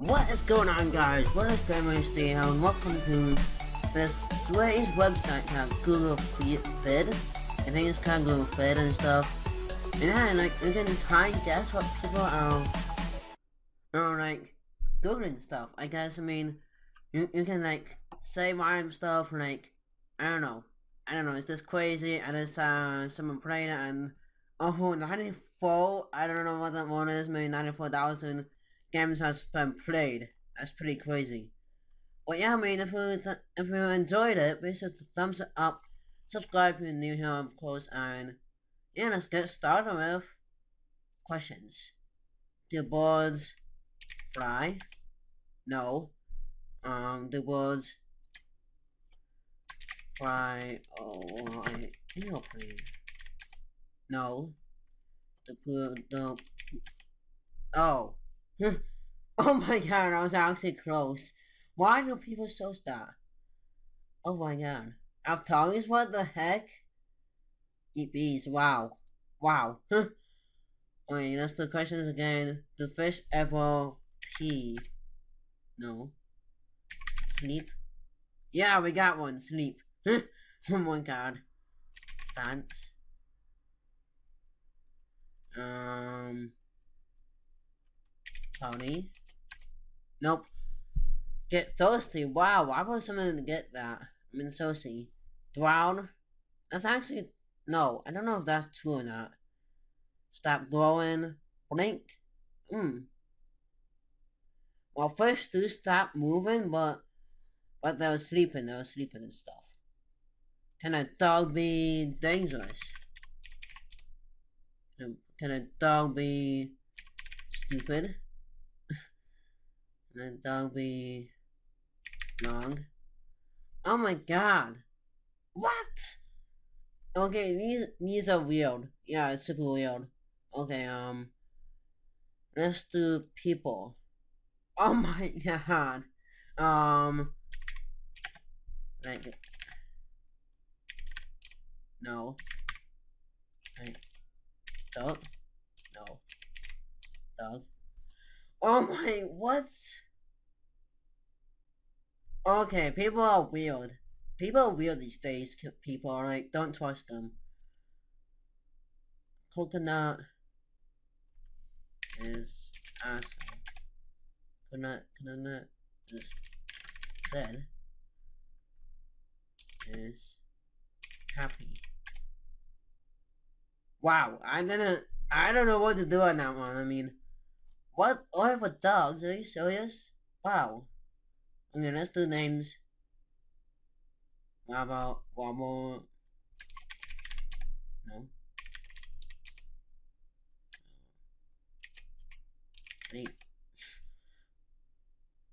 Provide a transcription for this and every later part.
What is going on guys? What is Gamer Steve and welcome to this today's website called Google Feud. I think it's called Google Feud and stuff. And yeah, like you can try and guess what people are are like googling stuff. I guess I mean you you can like say random stuff like I don't know. I don't know, it's just crazy and it's uh someone playing it and oh 94 I don't know what that one is, maybe 94,000 games has been played. That's pretty crazy. But yeah, I mean, if you, if you enjoyed it, please hit the thumbs up, subscribe if you're new here, of course, and yeah, let's get started with questions. Do birds fly? No. Um, do birds fly oh, an airplane? No. The, the, oh. oh my god, I was actually close. Why do people so that? Oh my god. Altalis, what the heck? Eat bees, wow. Wow. Wait, that's the questions again. The fish ever pee? No. Sleep? Yeah, we got one. Sleep. oh my god. Dance. Um... Pony. Nope. Get thirsty. Wow, why would someone get that? I mean, thirsty. Drown. That's actually... No, I don't know if that's true or not. Stop growing. Blink. Hmm. Well, fish do stop moving, but... But they were sleeping. They were sleeping and stuff. Can a dog be dangerous? Can a dog be stupid? And that'll be long. Oh my god. What? Okay, these these are weird. Yeah, it's super weird. Okay, um let's do people. Oh my god. Um like no. Like, dog? No. Dog. Oh my, what? Okay, people are weird. People are weird these days, people are like, don't trust them. Coconut is awesome. Coconut, coconut is dead. Is happy. Wow, I didn't, I don't know what to do on that one, I mean, what? Or with dogs? Are you serious? Wow. Okay, let's do names. How about one more? No. Wait.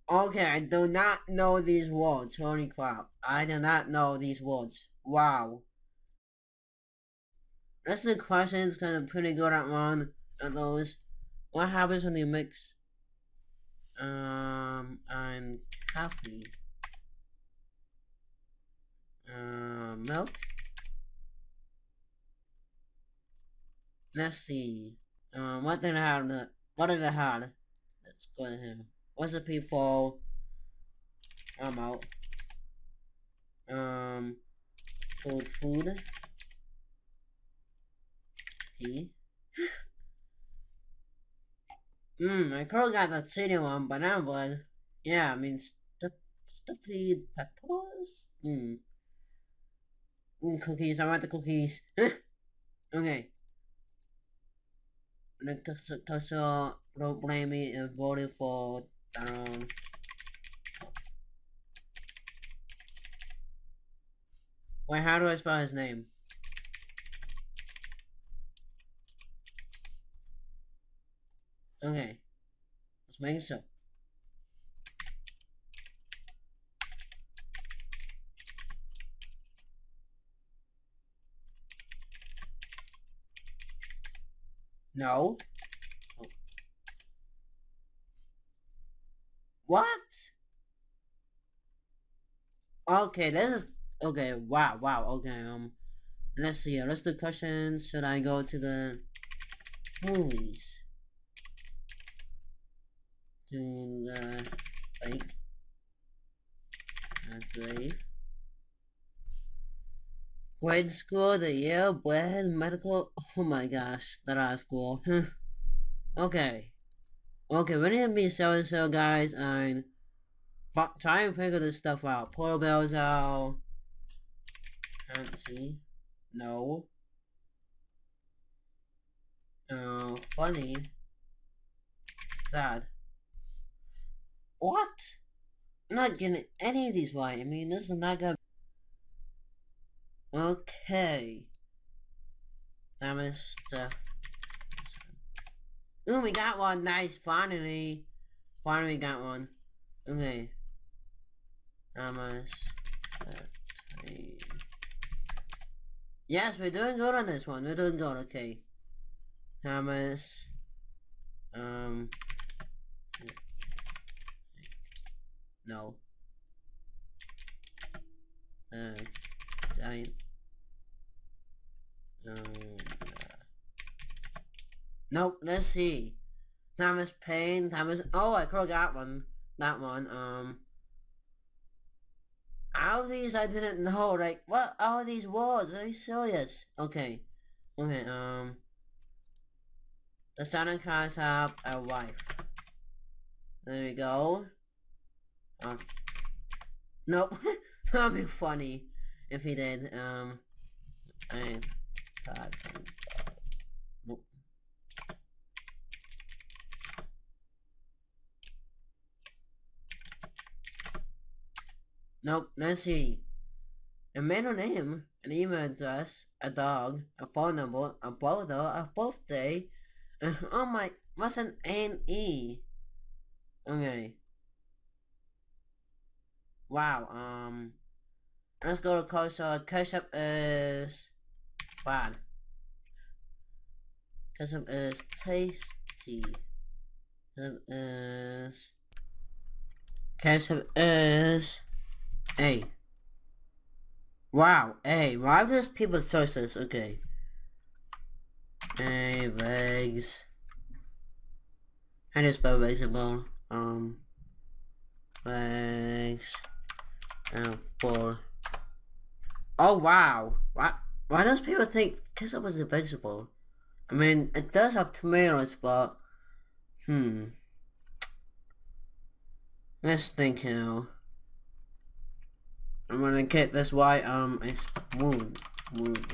Okay, I do not know these words. Holy crap. I do not know these words. Wow. That's the questions because I'm pretty good at one of those. What happens when you mix um and coffee? Uh, milk. Let's see. Um, what did I have? What did I have? Let's go to him. Recipe for. I'm out. Um, food, food. He. Mmm, I have got that city one, but I would. Yeah, I mean, stuff, stuffy peppers? Mmm. Mm, cookies, I want the cookies. okay. Nagkasa problemi voted for um, Wait, how do I spell his name? Okay. Let's make it so. No. Oh. What? Okay, this is okay. Wow, wow. Okay, um, let's see. Let's do questions. Should I go to the movies? To the bank. I believe. Grade school, the year, bread, medical. Oh my gosh, that high school. okay. Okay, we need to be so-and-so guys and try and figure this stuff out. Portal bells out. Can't see. No. Uh, funny. Sad. What? I'm not getting any of these right. I mean, this is not gonna... Okay. Is stuff. Ooh, we got one. Nice. Finally. Finally got one. Okay. Thomas. Yes, we're doing good on this one. We're doing good. Okay. Thomas. Um. No. Uh, giant. Um, nope, let's see. Thomas Paine, Thomas, oh, I could got one. That one, um. All these I didn't know, like, what are these words? Are you serious? Okay. Okay, um. The Santa Claus have a wife. There we go. Um, nope. That'd be funny if he did. Um, I thought. Nope. Nope. Let's see. A middle name, an email address, a dog, a phone number, a photo, a birthday. Uh, oh my, what's an E? Okay. Wow, um, let's go to Kosa. Ketchup is bad. Ketchup is tasty. Ketchup is... Ketchup is... A. Wow, A. Why those people sources? Okay. A, legs. Do you spell vegetable? Um, legs and four. Oh wow! Why why does people think ketchup is a vegetable? I mean, it does have tomatoes, but hmm. Let's think now. I'm gonna get this white um it's moving moving.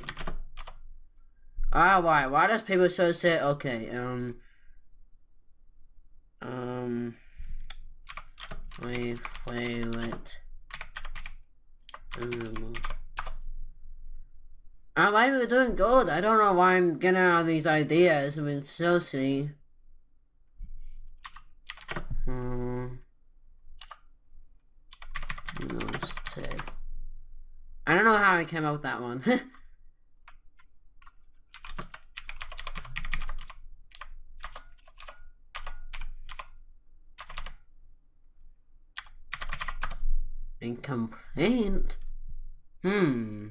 Ah why why does people so say okay um um my favorite um, why are we doing good? I don't know why I'm getting all these ideas. I mean, so silly. Hmm. I don't know how I came up with that one. complaint. Hmm.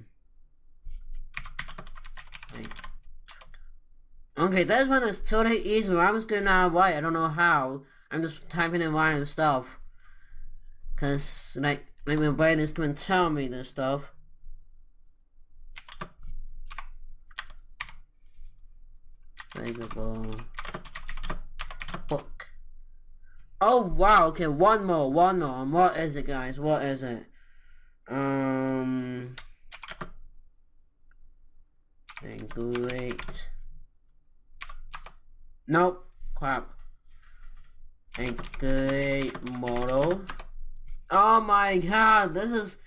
Okay, this one is totally easy. I'm just gonna write. I don't know how. I'm just typing in random stuff. Cause like, like my brain is to tell me this stuff. Wow, okay, one more, one more. What is it guys? What is it? Um great. Nope. Crap. A great model. Oh my god, this is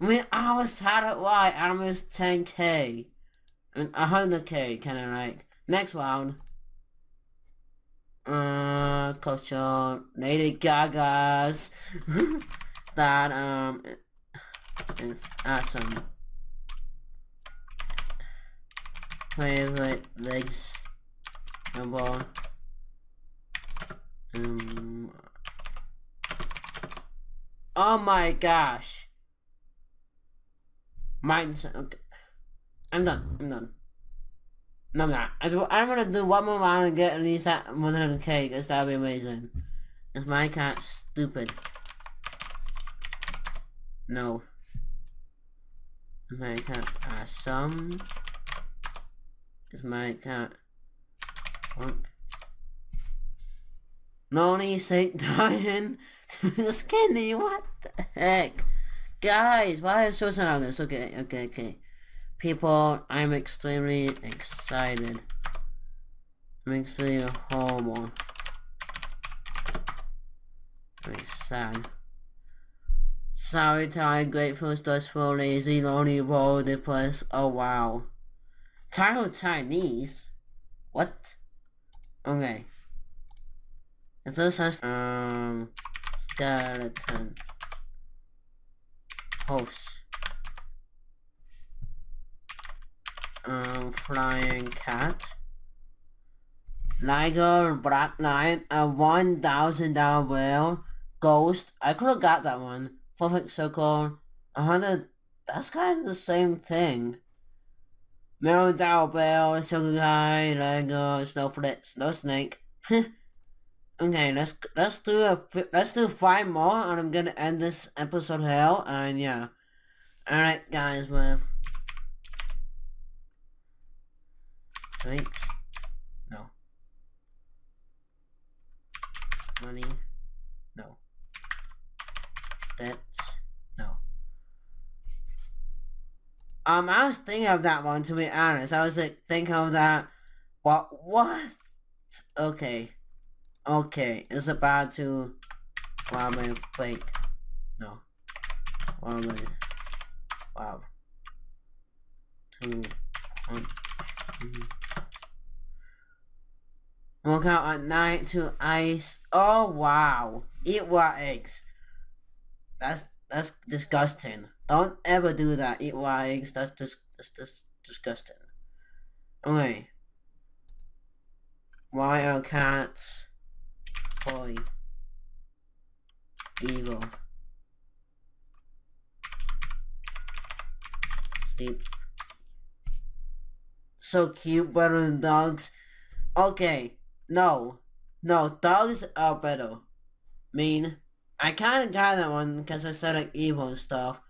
I mean I was tired of why almost 10k. And 100k kinda like. Next round. Uh culture Lady Gaga's that um is awesome. favorite legs. Number um oh my gosh. Mine's okay. I'm done. I'm done no I'm not I am gonna do one more round and get at least at 100k because that'd be amazing Is my cat stupid? No. Is my cat awesome? Is my cat punk? Noni Saint dying skinny, what the heck? Guys, why I so sad on this? Okay, okay, okay. People, I'm extremely excited. I'm extremely horrible. Very sad. Sorry, tired, grateful, stressful, lazy, lonely, bored, depressed. Oh wow. Title Chinese? What? Okay. Is this a um skeleton host? Um flying cat. Liger Black Knight, a one thousand dollar whale, ghost. I could have got that one. Perfect circle, a hundred. That's kind of the same thing. Dollar Bell, Silver Guy, Lego, Snowflake, Snow Snake. okay, let's let's do a let's do five more, and I'm gonna end this episode here. And yeah, all right, guys, with thanks. No. Money. No. Debts. No. Um, I was thinking of that one, to be honest. I was like, thinking of that. What? What? Okay. Okay. It's about to... Wow, my fake. No. Wow. Wow. Two. One. Walk out at night to ice. Oh, wow. Eat raw eggs. That's, that's disgusting. Don't ever do that. Eat raw eggs. That's just that's just disgusting. Okay. Why are cats boy evil? Sleep. So cute, better than dogs. Okay, no, no, dogs are better. Mean, I kind of got that one because I said like evil stuff.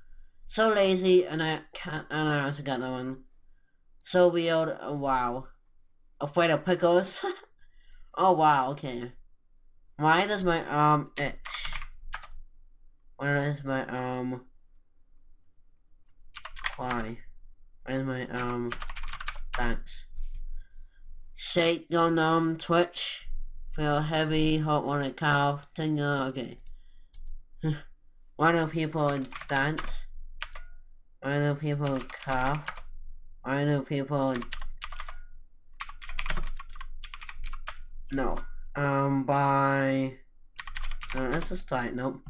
So lazy, and I can't, and I also got that one. So weird, oh, wow. Afraid of pickles? oh wow, okay. Why does my arm itch? Why does my arm... Why? Why does my arm... Thanks. Shake your numb, twitch. Feel heavy, hot wanna calf, tingle, okay. Why do people dance? Why do people cough? Why do people... No. Um, by... No, let's just it. Nope.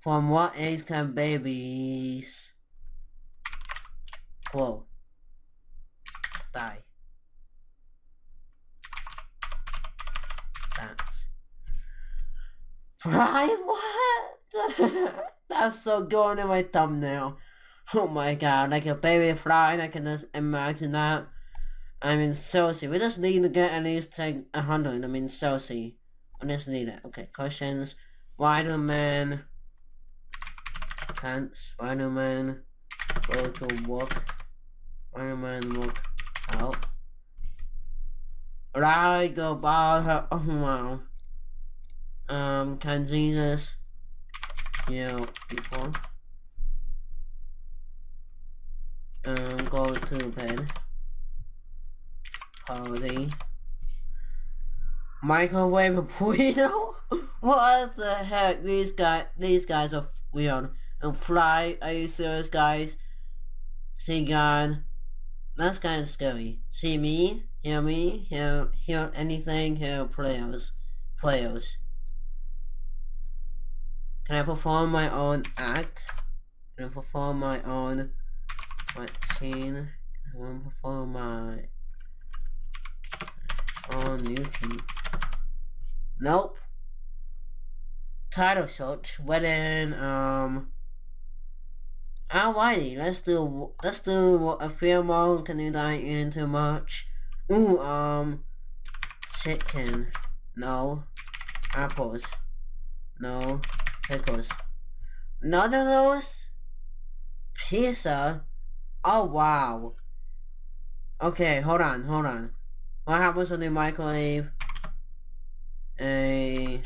From what age can babies... Whoa. Die. Thanks. Fry what? That's so going in my thumbnail. Oh my god, like a baby fly, I can just imagine that. I mean, seriously, we just need to get at least a hundred. I mean, seriously, I just need it. Okay, questions. Spider-Man. Can't Spider-Man go to work? Spider-Man work out. I go about her. Oh wow. Um, can Jesus heal people? Um, go to bed. Party. Microwave burrito? what the heck? These guys, these guys are weird. And fly, are you serious guys? See God. That's kind of scary. See me, hear me, hear, hear anything, hear players. Players. Can I perform my own act? Can I perform my own routine? Can I perform my own YouTube? Nope. Title search. Wedding. Um. Alrighty, let's do let's do a few more. Can you not too much? Ooh, um, chicken. No. Apples. No. Pickles. None of those? Pizza? Oh, wow. Okay, hold on, hold on. What happens when you microwave a...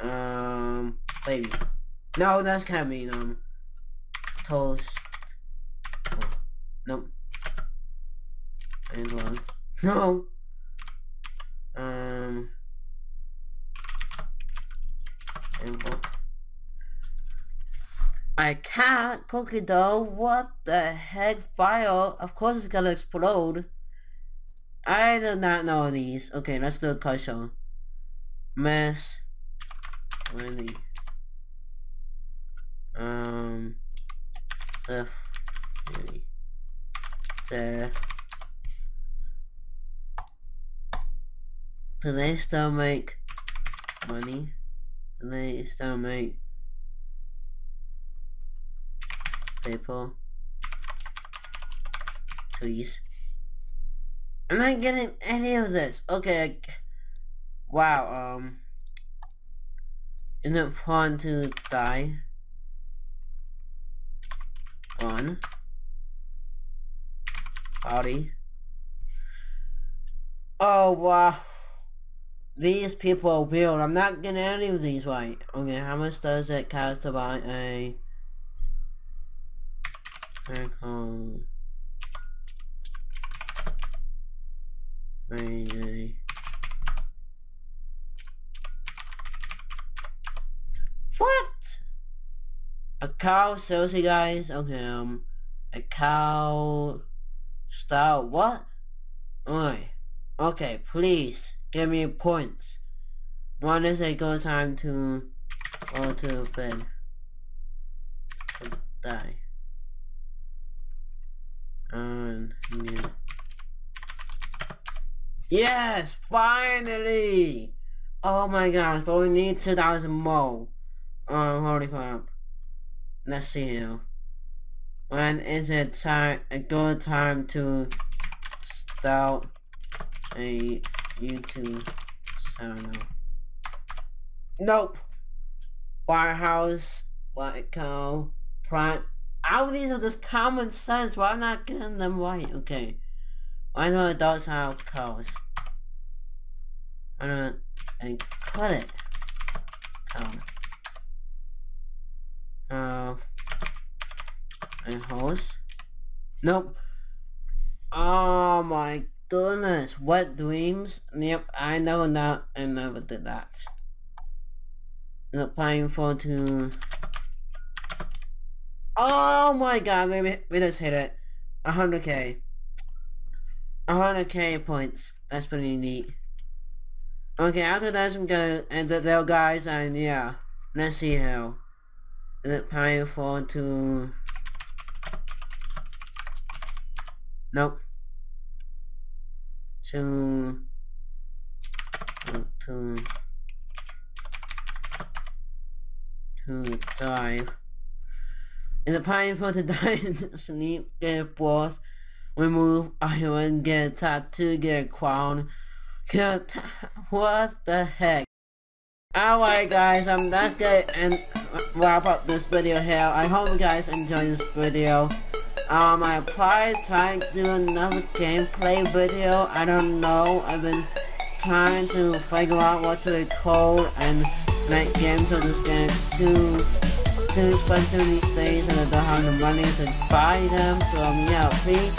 Um, baby. No, that's kind of mean, um, toast. Oh, nope. And one. No. Um. I can't cookie dough. What the heck? Fire? Of course it's gonna explode. I do not know these. Okay, let's go to Mess. Really. Um. Really. Def. Do they still make money? Do they still make paper? Please. I'm not getting any of this. Okay. Wow, um. Isn't it fun to die? On. Howdy. Oh, wow. These people weird. I'm not getting any of these right. Okay, how much does it cost to buy a... Icon... A... What? A cow, seriously guys? Okay, um... A cow... Style, what? Okay. Okay, please. Give me points. When is it go time to go to bed? Die. And yeah. Yes, finally! Oh my gosh, but we need 2,000 more. Oh, holy crap. Let's see. When is it time, a good time to start a YouTube channel. Nope. Firehouse, Cow, Prime. All these are just common sense. Why I'm not getting them right? Okay. Why do adults have cows? I don't and credit cow. Uh, and horse. Nope. Oh my goodness, what dreams? Yep, I never not I never did that. Not applying for to Oh my god, maybe we just hit it. 100k. 100k points. That's pretty neat. Okay, after that I'm gonna end it there guys and yeah. Let's see how. Is it for to. Nope. To. To. To dive. Is it painful to die sleep, get both, remove iron, get a tattoo, get a crown, get what the heck? Alright guys, um that's good and wrap up this video here. I hope you guys enjoyed this video. Um, I probably trying to do another gameplay video. I don't know. I've been trying to figure out what to record and make games of this game too too expensive these days and I don't have the money to buy them. So um yeah, please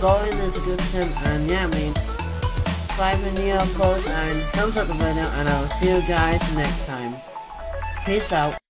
go in the description and yeah, I mean subscribe to me of course and thumbs up the video and I will see you guys next time. Peace out.